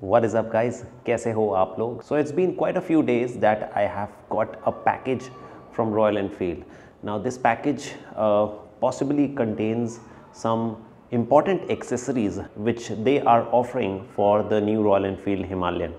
What is up guys? कैसे हो आप लोग? So it's been quite a few days that I have got a package from Royal Enfield. Now this package uh, possibly contains some important accessories which they are offering for the new Royal Enfield Himalayan.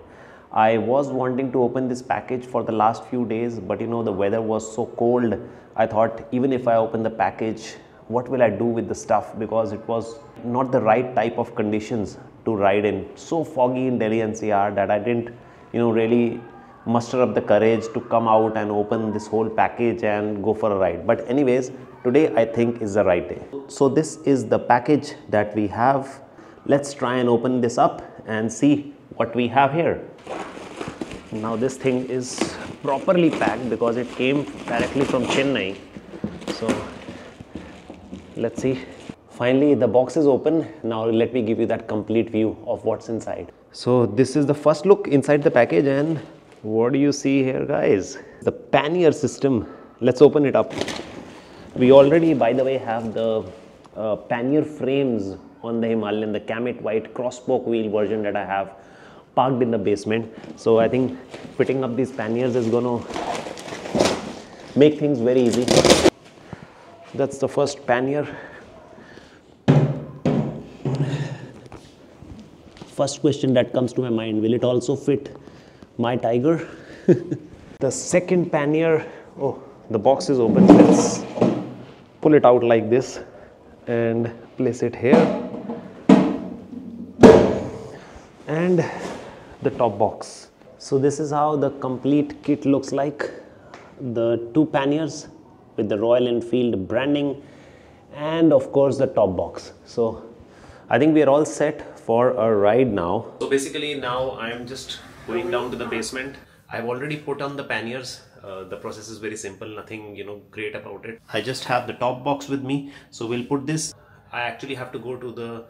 I was wanting to open this package for the last few days but you know the weather was so cold I thought even if I open the package what will I do with the stuff because it was not the right type of conditions to ride in. So foggy in Delhi NCR that I didn't, you know, really muster up the courage to come out and open this whole package and go for a ride. But anyways, today I think is the right day. So this is the package that we have. Let's try and open this up and see what we have here. Now this thing is properly packed because it came directly from Chennai. So let's see Finally, the box is open. Now let me give you that complete view of what's inside. So this is the first look inside the package and what do you see here guys? The pannier system. Let's open it up. We already by the way have the uh, pannier frames on the Himalayan, the Kamet white cross spoke wheel version that I have parked in the basement. So I think fitting up these panniers is gonna make things very easy. That's the first pannier first question that comes to my mind will it also fit my tiger? The second pannier oh the box is open. Let's pull it out like this and place it here. And the top box. So this is how the complete kit looks like. The two panniers with the Royal Enfield branding and of course the top box. So I think we are all set for a ride now. So basically now I'm just going down to the basement. I've already put on the panniers. Uh, the process is very simple, nothing you know great about it. I just have the top box with me. So we'll put this. I actually have to go to the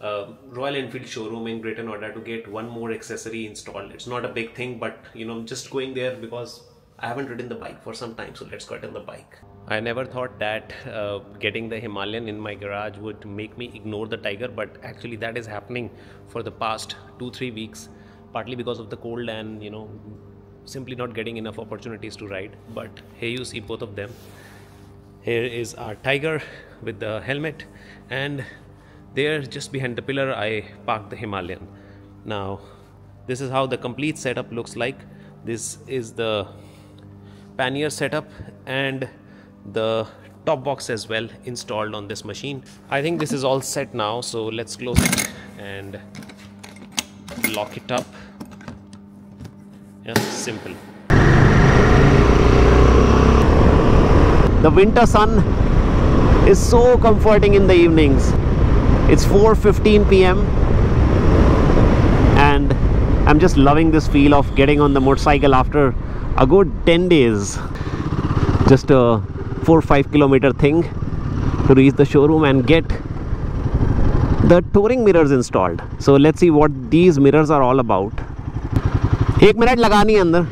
uh, Royal Enfield showroom in Greater Noida to get one more accessory installed. It's not a big thing, but you know, just going there because I haven't ridden the bike for some time, so let's get on the bike. I never thought that uh, getting the Himalayan in my garage would make me ignore the Tiger, but actually that is happening for the past two three weeks, partly because of the cold and you know simply not getting enough opportunities to ride. But here you see both of them. Here is our Tiger with the helmet, and there just behind the pillar I parked the Himalayan. Now this is how the complete setup looks like. This is the pannier setup and the top box as well installed on this machine. I think this is all set now so let's close it and lock it up. Yeah simple. The winter sun is so comforting in the evenings. It's 4:15 p.m. and I'm just loving this feel of getting on the motorcycle after a good 10 days. Just a 4 5 kilometer thing to reach the showroom and get the touring mirrors installed so let's see what these mirrors are all about एक minute लगानी है अंदर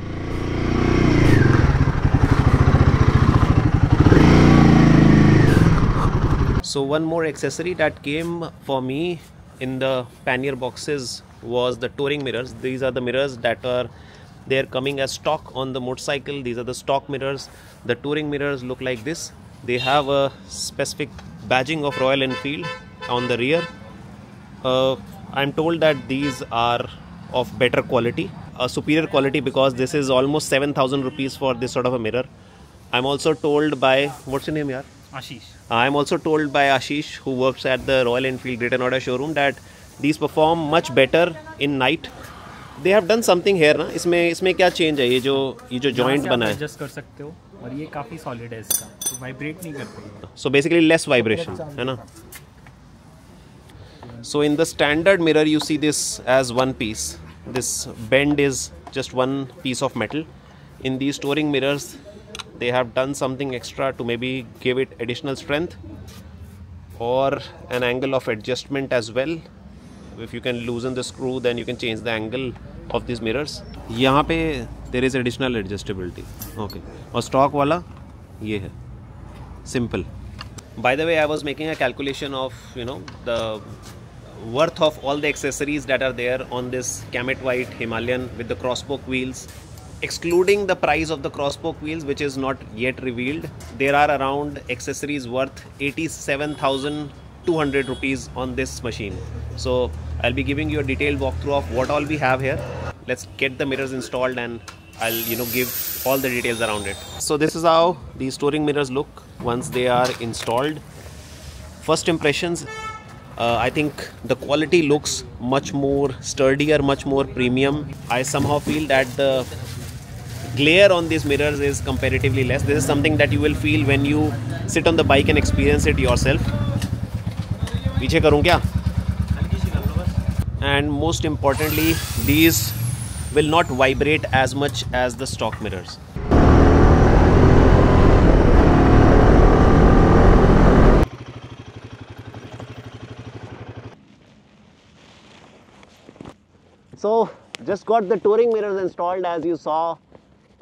so one more accessory that came for me in the pannier boxes was the touring mirrors these are the mirrors that are they are coming as stock on the motorcycle. These are the stock mirrors. The touring mirrors look like this. They have a specific badging of Royal Enfield on the rear. Uh, I'm told that these are of better quality a superior quality because this is almost 7000 rupees for this sort of a mirror. I'm also told by what's your name yaar? Ashish. I'm also told by Ashish who works at the Royal Enfield Greater Noida showroom that these perform much better in night they have done something here ना इसमें इसमें क्या change है? ये जो ये जो joint बना है। एडजस्ट कर सकते हो और ये काफ़ी सॉलिड है इसका। तो वाइब्रेट नहीं करता सो बेसिकली लेस वाइब्रेशन है ना? So in the standard mirror you see this as one piece this bend is just one piece of metal in the storing mirrors they have done something extra to maybe give it additional strength और an angle of adjustment as well if you can loose in the screw then you can change the angle of this mirrors यहाँ पे there is additional adjustability okay और stock वाला ये है. Simple by the way I was making a calculation of you know the worth of all the accessories that are there on this Kamet white Himalayan with the cross spoke wheels excluding the price of the crossbow wheels, which is not yet revealed, there are around accessories worth 87000 87200 rupees on this machine so i'll be giving you a detailed walkthrough of what all we have here let's get the mirrors installed and i'll you know give all the details around it so this is how these touring mirrors look once they are installed first impressions uh, I think the quality looks much more sturdier, much more premium. I somehow feel that the glare on these mirrors is comparatively less. This is something that you will feel when you sit on the bike and experience it yourself. पीछे करूँ क्या? And most importantly, these will not vibrate as much as the stock mirrors. So just got the touring mirrors installed as you saw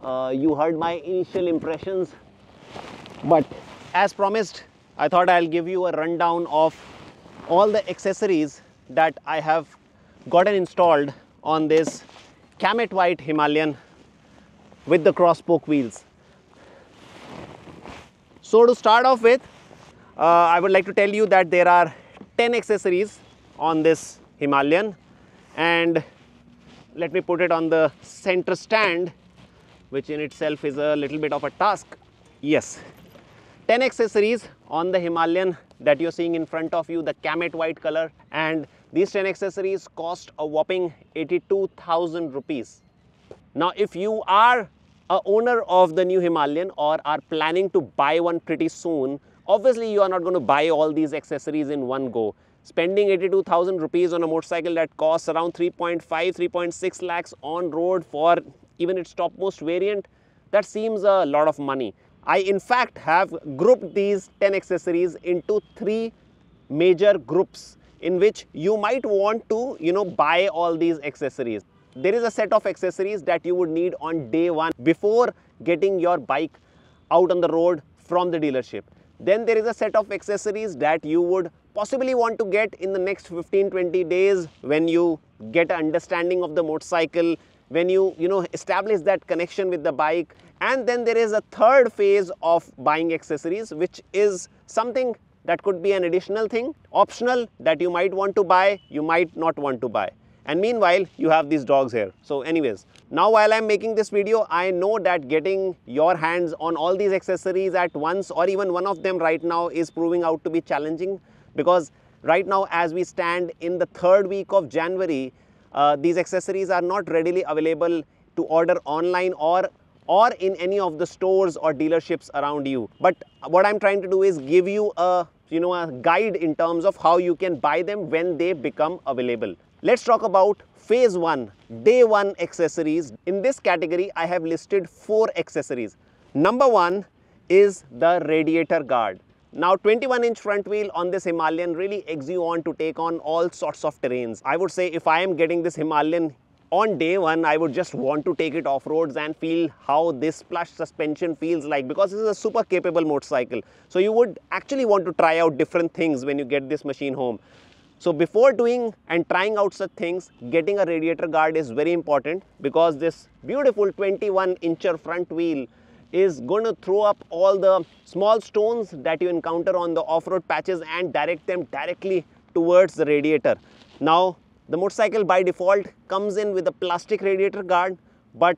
uh, you heard my initial impressions but as promised I thought I'll give you a rundown of all the accessories that I have gotten installed on this Kamet White Himalayan with the cross spoke wheels. So to start off with, uh, I would like to tell you that there are 10 accessories on this Himalayan and let me put it on the center stand which in itself is a little bit of a task. Yes, 10 accessories on the Himalayan that you're seeing in front of you, the Kamet white color and these 10 accessories cost a whopping 82,000 rupees. Now, if you are a owner of the new Himalayan or are planning to buy one pretty soon, obviously you are not going to buy all these accessories in one go. Spending 82,000 rupees on a motorcycle that costs around 3.5, 3.6 lakhs on road for even its topmost variant, that seems a lot of money. I in fact have grouped these 10 accessories into three major groups in which you might want to you know buy all these accessories. There is a set of accessories that you would need on day one before getting your bike out on the road from the dealership. Then there is a set of accessories that you would possibly want to get in the next 15-20 days when you get an understanding of the motorcycle, when you you know establish that connection with the bike and then there is a third phase of buying accessories which is something that could be an additional thing optional that you might want to buy you might not want to buy. And meanwhile you have these dogs here. So anyways now while i'm making this video i know that getting your hands on all these accessories at once or even one of them right now is proving out to be challenging. Because right now as we stand in the third week of january uh, these accessories are not readily available to order online or or in any of the stores or dealerships around you. But what I'm trying to do is give you a you know a guide in terms of how you can buy them when they become available. Let's talk about phase 1, day 1 accessories. In this category, I have listed 4 accessories. Number 1 is the radiator guard. Now 21 inch front wheel on this Himalayan really eggs you on to take on all sorts of terrains. I would say if I am getting this Himalayan on day one, I would just want to take it off roads and feel how this plush suspension feels like because this is a super capable motorcycle. So you would actually want to try out different things when you get this machine home. So before doing and trying out such things, getting a radiator guard is very important because this beautiful 21 incher front wheel is going to throw up all the small stones that you encounter on the off-road patches and direct them directly towards the radiator. Now, the motorcycle by default comes in with a plastic radiator guard, but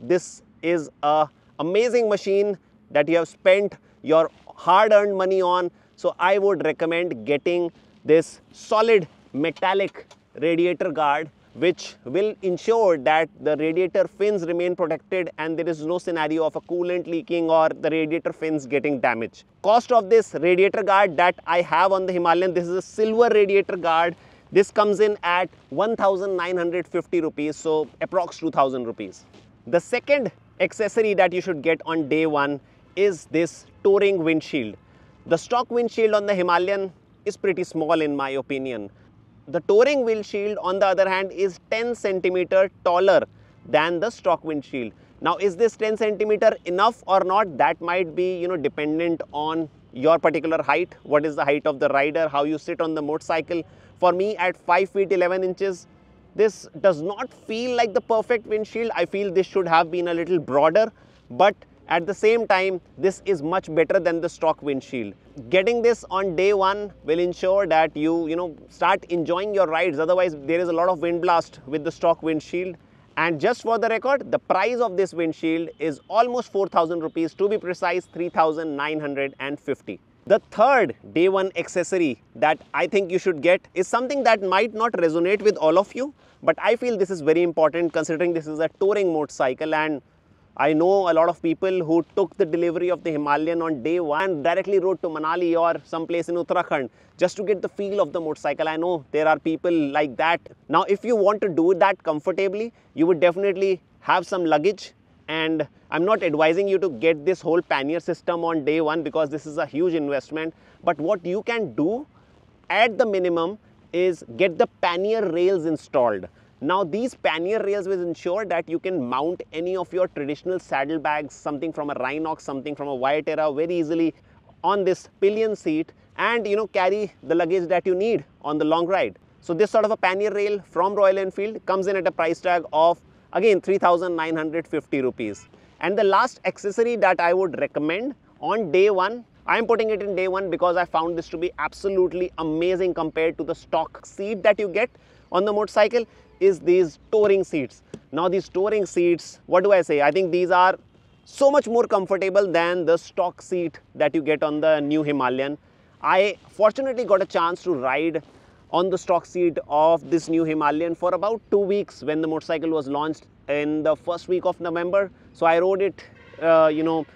this is a amazing machine that you have spent your hard-earned money on. So I would recommend getting this solid metallic radiator guard which will ensure that the radiator fins remain protected and there is no scenario of a coolant leaking or the radiator fins getting damaged. Cost of this radiator guard that I have on the Himalayan, this is a silver radiator guard. This comes in at 1950 rupees, so approx 2000 rupees. The second accessory that you should get on day one is this touring windshield. The stock windshield on the Himalayan is pretty small in my opinion. The touring windshield on the other hand is 10 centimeter taller than the stock windshield. Now is this 10 centimeter enough or not that might be you know dependent on your particular height, what is the height of the rider, how you sit on the motorcycle. for me at 5 feet 11 inches, this does not feel like the perfect windshield. I feel this should have been a little broader, but at the same time, this is much better than the stock windshield. Getting this on day one will ensure that you, you know, start enjoying your rides. Otherwise, there is a lot of wind blast with the stock windshield. And just for the record, the price of this windshield is almost 4000 rupees to be precise 3950. The third day one accessory that I think you should get is something that might not resonate with all of you, but I feel this is very important considering this is a touring motorcycle and I know a lot of people who took the delivery of the Himalayan on day one directly rode to Manali or someplace in Uttarakhand just to get the feel of the motorcycle. I know there are people like that. Now, if you want to do that comfortably, you would definitely have some luggage and I'm not advising you to get this whole pannier system on day one because this is a huge investment. But what you can do at the minimum is get the pannier rails installed. Now these pannier rails will ensure that you can mount any of your traditional saddlebags, something from a Rynox, something from a ViaTerra very easily on this pillion seat and you know carry the luggage that you need on the long ride. So this sort of a pannier rail from Royal Enfield comes in at a price tag of again 3950 rupees. And the last accessory that I would recommend on day one, I am putting it in day one because I found this to be absolutely amazing compared to the stock seat that you get on the motorcycle is these touring seats. Now these touring seats, what do I say? I think these are so much more comfortable than the stock seat that you get on the new Himalayan. I fortunately got a chance to ride on the stock seat of this new Himalayan for about two weeks when the motorcycle was launched in the first week of November. So I rode it, uh, you know,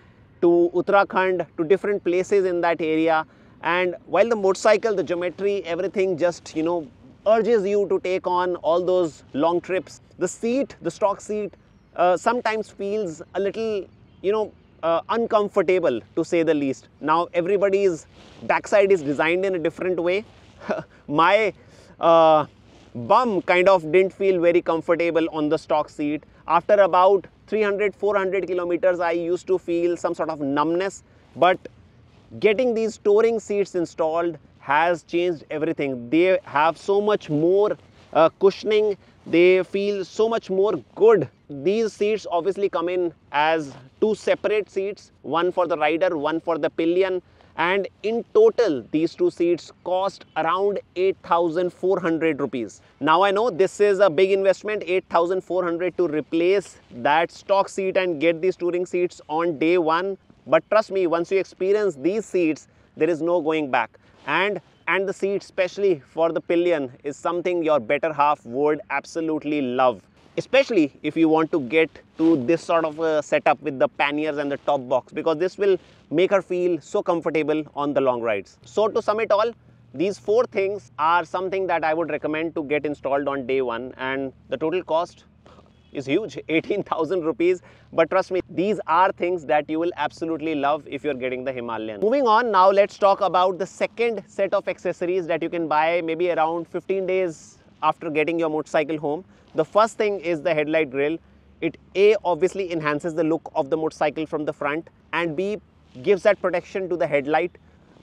to Uttarakhand, to different places in that area. And while the motorcycle, the geometry, everything just, you know, urges you to take on all those long trips. The seat, the stock seat, uh, sometimes feels a little, you know, uh, uncomfortable to say the least. Now everybody's backside is designed in a different way. my uh, bum kind of didn't feel very comfortable on the stock seat. After about 300 400 kilometers I used to feel some sort of numbness but getting these touring seats installed has changed everything. They have so much more uh, cushioning, they feel so much more good. These seats obviously come in as two separate seats, one for the rider, one for the pillion. And in total these two seats cost around 8400 rupees. Now i know this is a big investment 8400 to replace that stock seat and get these touring seats on day one. But trust me once you experience these seats there is no going back and and the seat especially for the pillion is something your better half would absolutely love especially if you want to get to this sort of a setup with the panniers and the top box because this will make her feel so comfortable on the long rides. So to sum it all, these four things are something that I would recommend to get installed on day one and the total cost is huge 18,000 rupees but trust me these are things that you will absolutely love if you're getting the Himalayan. Moving on now let's talk about the second set of accessories that you can buy maybe around 15 days after getting your motorcycle home. The first thing is the headlight grille. It A obviously enhances the look of the motorcycle from the front and B gives that protection to the headlight.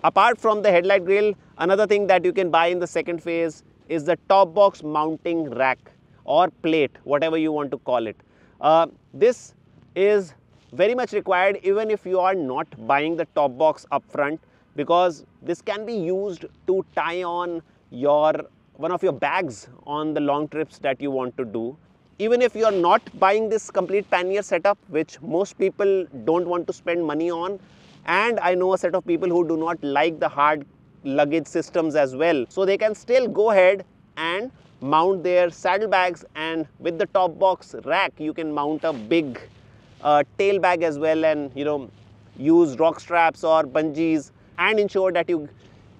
Apart from the headlight grille, another thing that you can buy in the second phase is the top box mounting rack or plate, whatever you want to call it. Uh, this is very much required even if you are not buying the top box up front because this can be used to tie on your one of your bags on the long trips that you want to do. Even if you are not buying this complete pannier setup, which most people don't want to spend money on, and I know a set of people who do not like the hard luggage systems as well. So they can still go ahead and mount their saddlebags and with the top box rack, you can mount a big uh, tail bag as well and you know use rock straps or bungees and ensure that you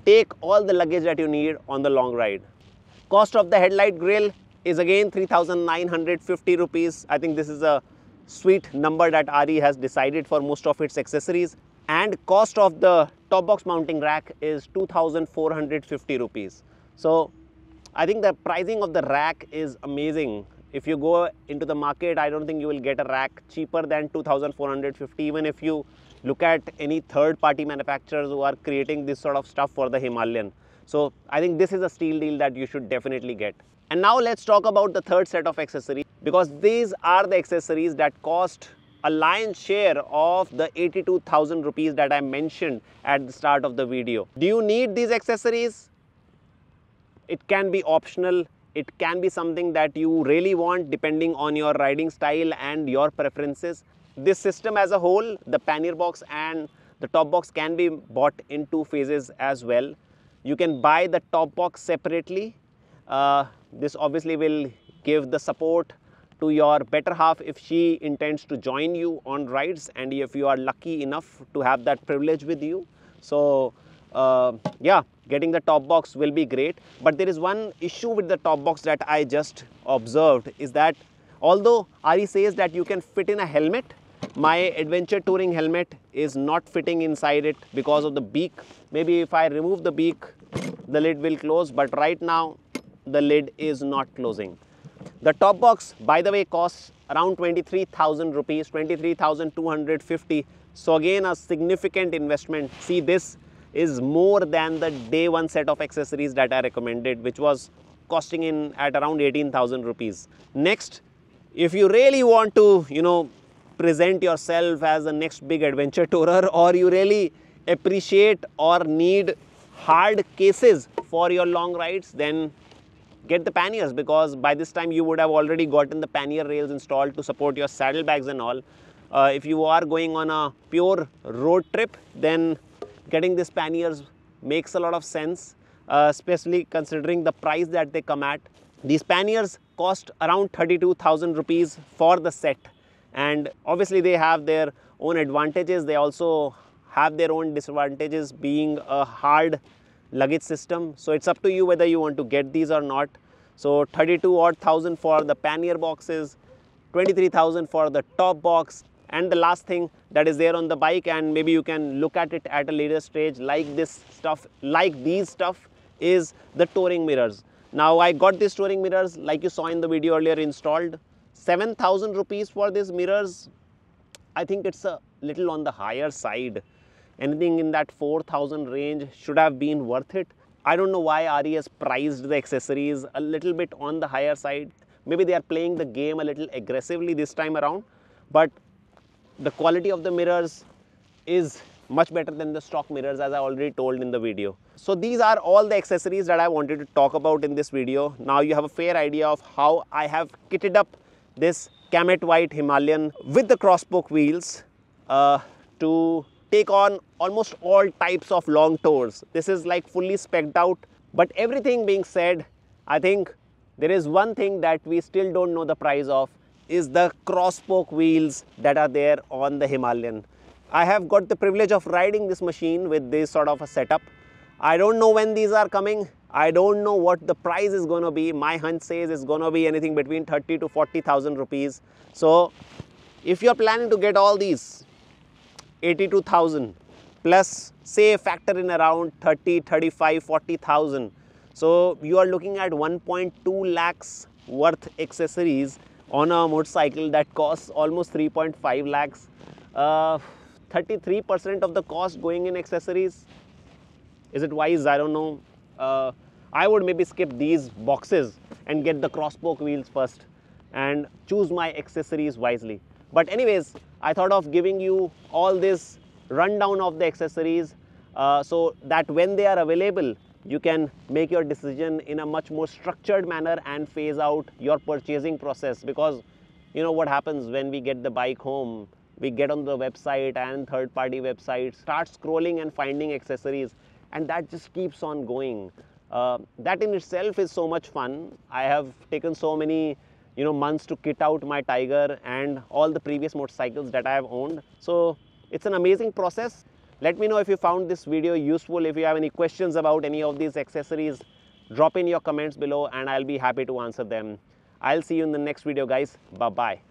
take all the luggage that you need on the long ride. Cost of the headlight grill is again 3950 rupees. I think this is a sweet number that RE has decided for most of its accessories. And cost of the top box mounting rack is 2450 rupees. So I think the pricing of the rack is amazing. If you go into the market, I don't think you will get a rack cheaper than 2450 even if you look at any third party manufacturers who are creating this sort of stuff for the Himalayan. So I think this is a steal deal that you should definitely get. And now let's talk about the third set of accessories because these are the accessories that cost a lion's share of the 82,000 rupees that I mentioned at the start of the video. Do you need these accessories? It can be optional. It can be something that you really want depending on your riding style and your preferences. This system as a whole, the pannier box and the top box can be bought in two phases as well. You can buy the top box separately. Uh, this obviously will give the support to your better half if she intends to join you on rides and if you are lucky enough to have that privilege with you. So, uh, yeah, getting the top box will be great. But there is one issue with the top box that I just observed is that although RE says that you can fit in a helmet, my adventure touring helmet is not fitting inside it because of the beak. Maybe if I remove the beak, the lid will close, but right now the lid is not closing. The top box, by the way, costs around 23,000 rupees, 23,250. So again, a significant investment. See, this is more than the day one set of accessories that I recommended, which was costing in at around 18,000 rupees. Next, if you really want to, you know, present yourself as the next big adventure tourer or you really appreciate or need hard cases for your long rides, then get the panniers because by this time you would have already gotten the pannier rails installed to support your saddlebags and all. Uh, if you are going on a pure road trip, then getting these panniers makes a lot of sense, uh, especially considering the price that they come at. These panniers cost around 32,000 rupees for the set and obviously they have their own advantages. They also have their own disadvantages being a hard luggage system. So it's up to you whether you want to get these or not. So 32 odd thousand for the pannier boxes, 23,000 for the top box and the last thing that is there on the bike and maybe you can look at it at a later stage like this stuff, like these stuff is the touring mirrors. Now I got these touring mirrors like you saw in the video earlier installed. 7000 rupees for these mirrors, I think it's a little on the higher side anything in that 4000 range should have been worth it. I don't know why has priced the accessories a little bit on the higher side. Maybe they are playing the game a little aggressively this time around, but the quality of the mirrors is much better than the stock mirrors as I already told in the video. So these are all the accessories that I wanted to talk about in this video. Now you have a fair idea of how I have kitted up this Kamet White Himalayan with the crosspoke wheels uh, to take on almost all types of long tours. This is like fully specced out. But everything being said, I think there is one thing that we still don't know the price of is the crosspoke wheels that are there on the Himalayan. I have got the privilege of riding this machine with this sort of a setup. I don't know when these are coming. I don't know what the price is going to be. My hunch says it's going to be anything between 30 to 40,000 rupees. So if you're planning to get all these, 82,000 plus say factor in around 30, 35, 40,000. So you are looking at 1.2 lakhs worth accessories on a motorcycle that costs almost 3.5 lakhs. 33% uh, of the cost going in accessories. Is it wise? I don't know. Uh, I would maybe skip these boxes and get the crosspoke wheels first and choose my accessories wisely. But anyways, I thought of giving you all this rundown of the accessories uh, so that when they are available, you can make your decision in a much more structured manner and phase out your purchasing process. Because you know what happens when we get the bike home we get on the website and third party websites start scrolling and finding accessories and that just keeps on going. Uh, that in itself is so much fun. I have taken so many you know months to kit out my tiger and all the previous motorcycles that i have owned. So it's an amazing process let me know if you found this video useful. If you have any questions about any of these accessories drop in your comments below and i'll be happy to answer them. I'll see you in the next video guys. Bye bye